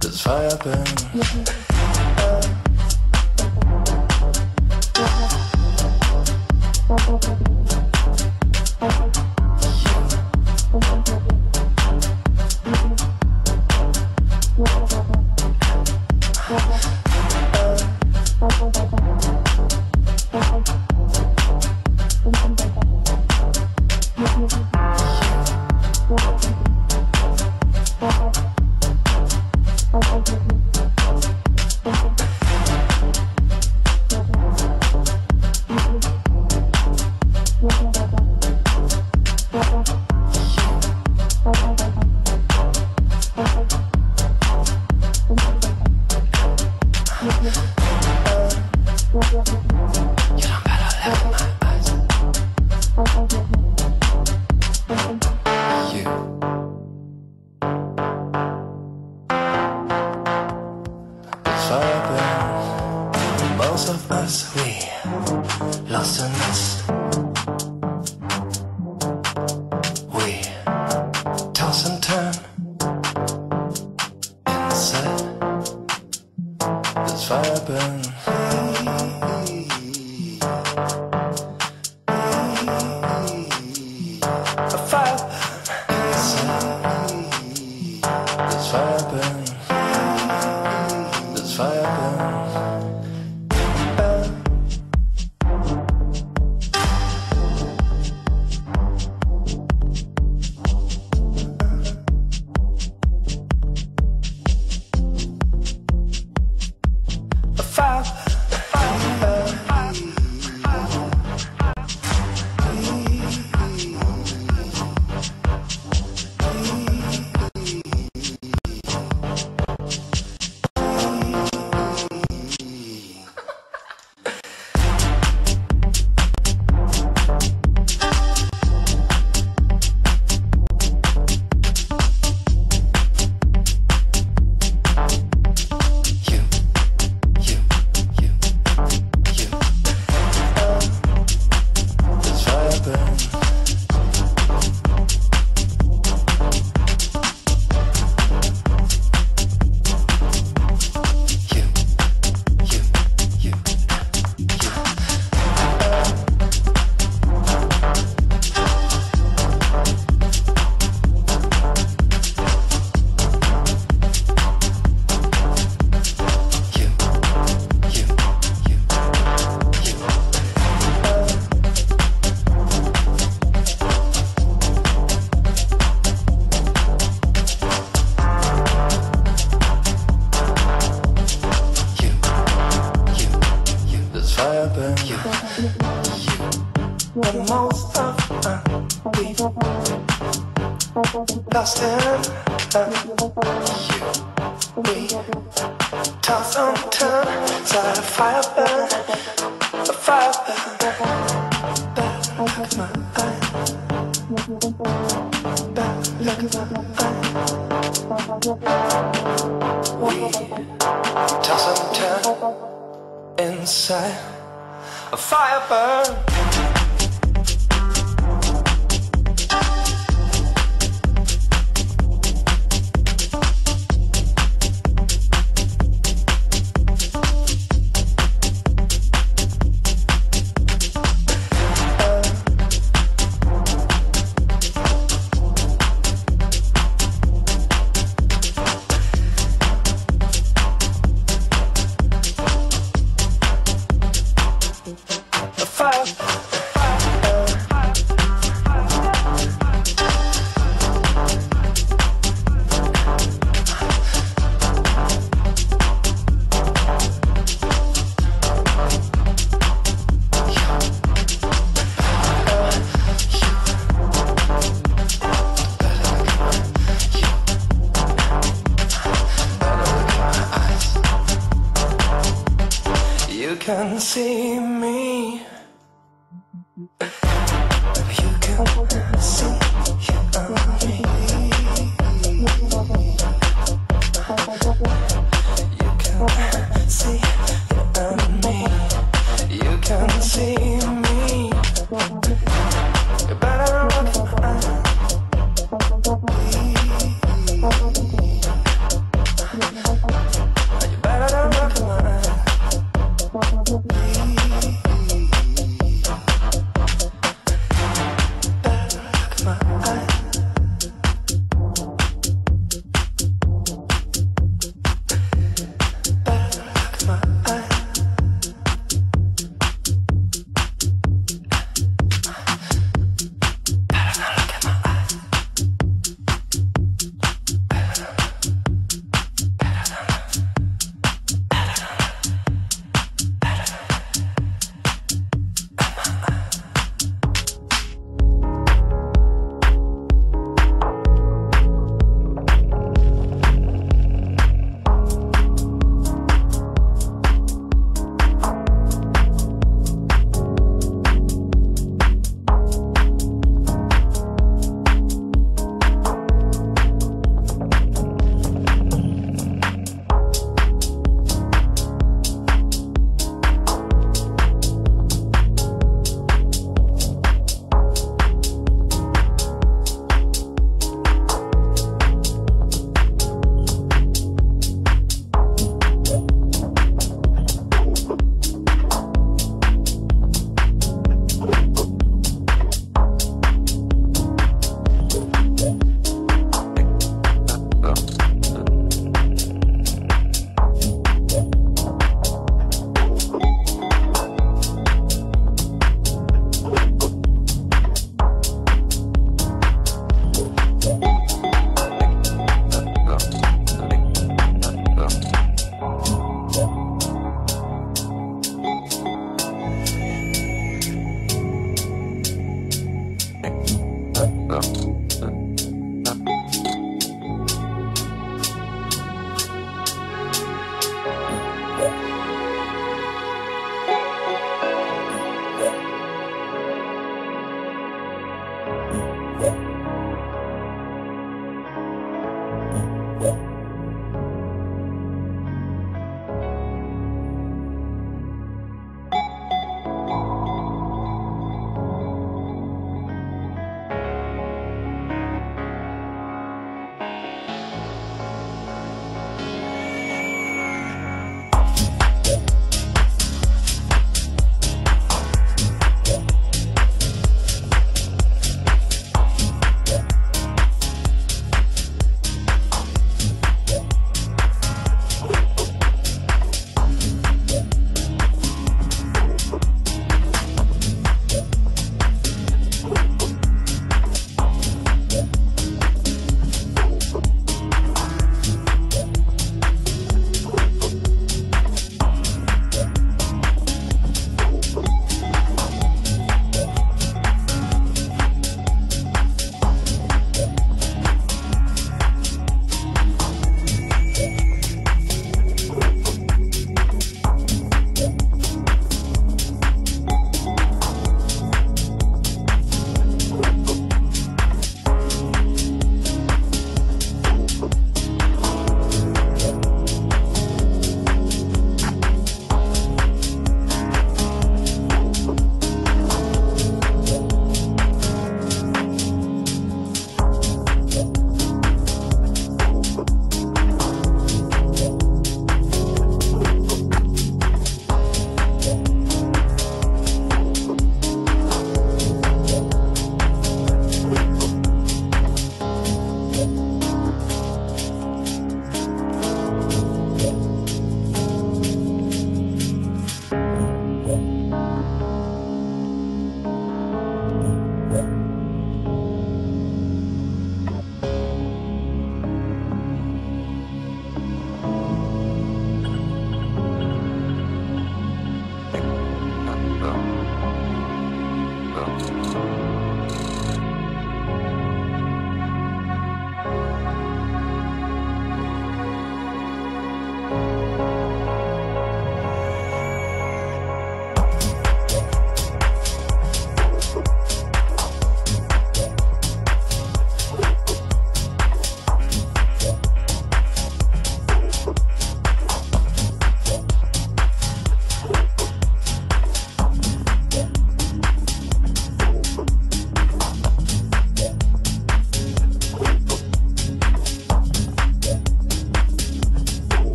There's fire burning.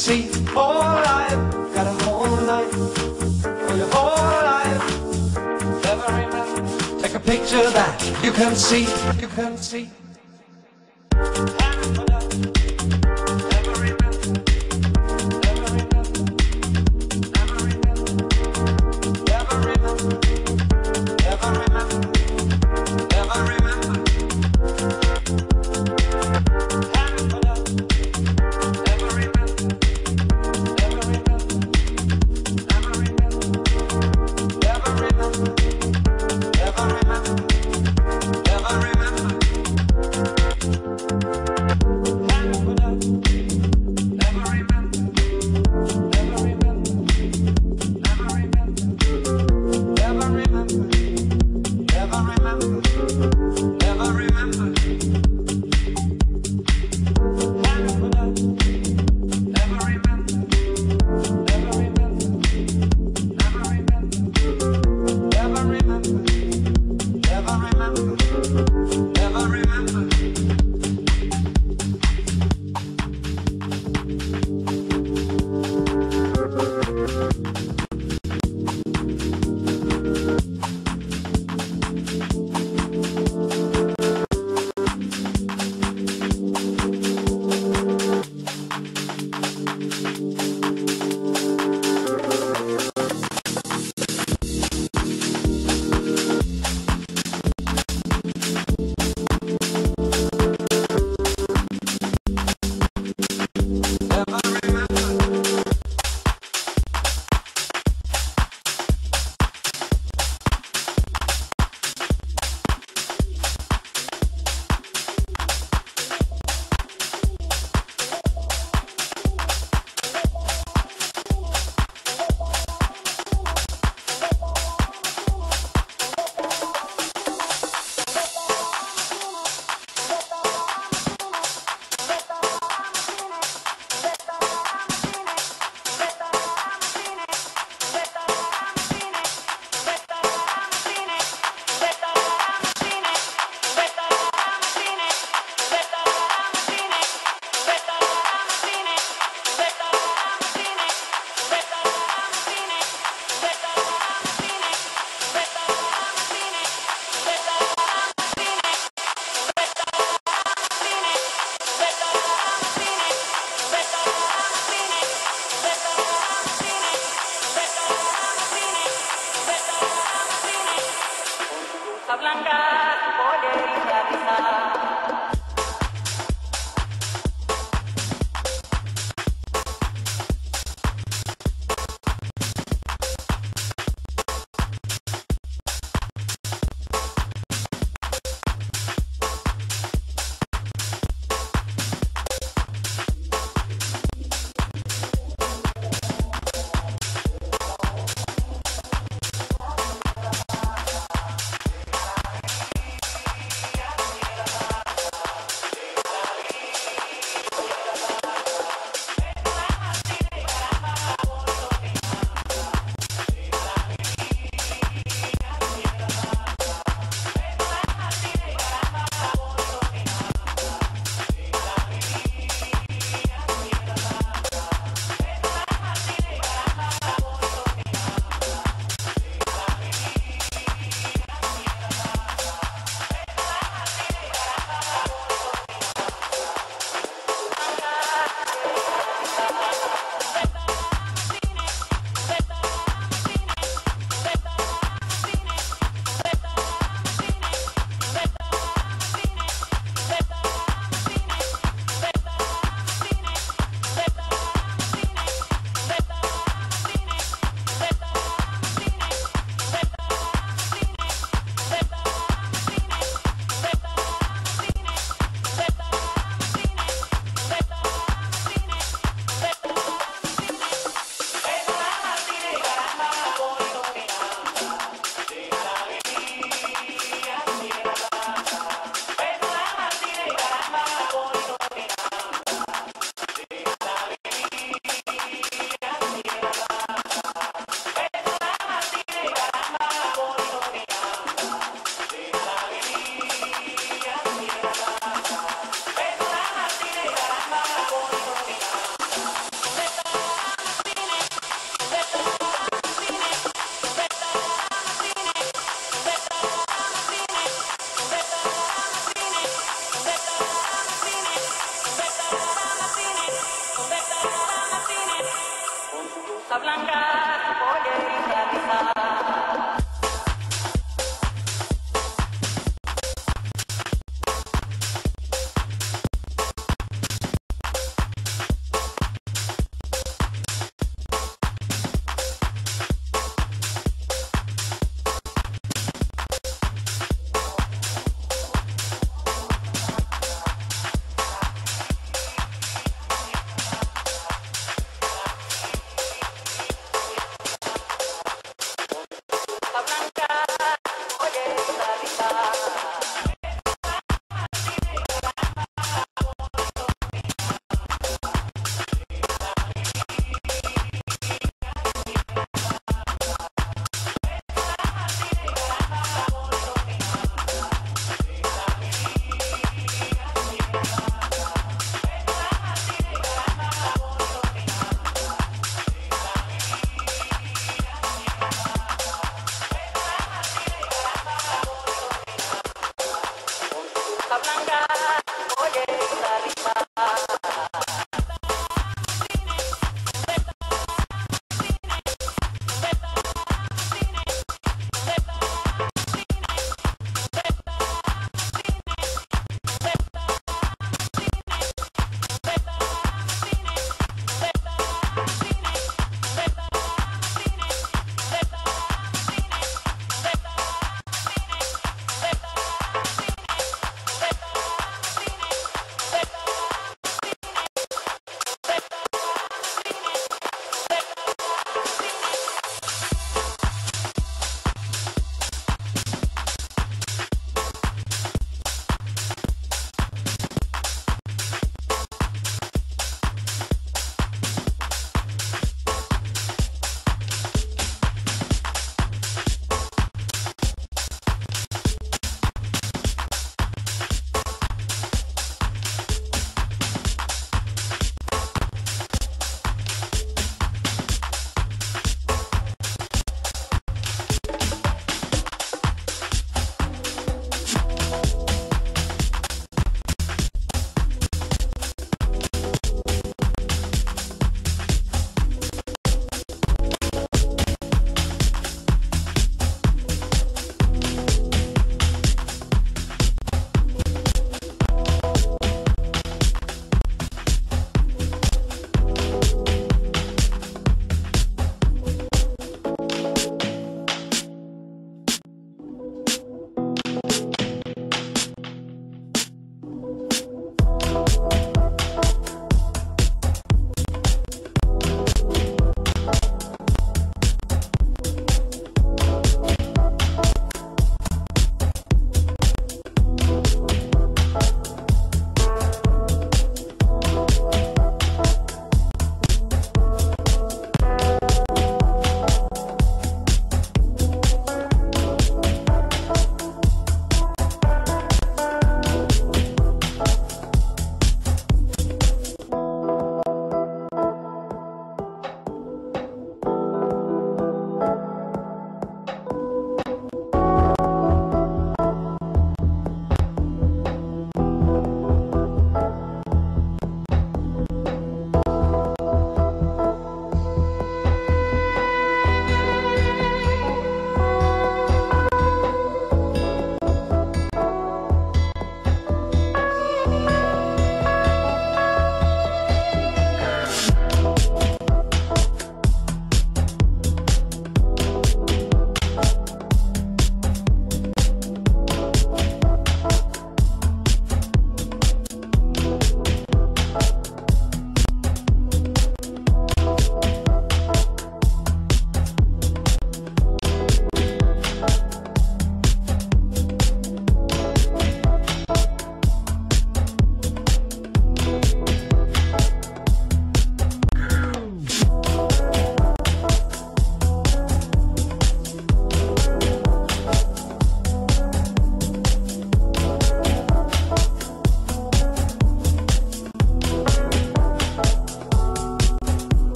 See for life. Got a whole life for your whole life. Never remember. Take a picture that you can see.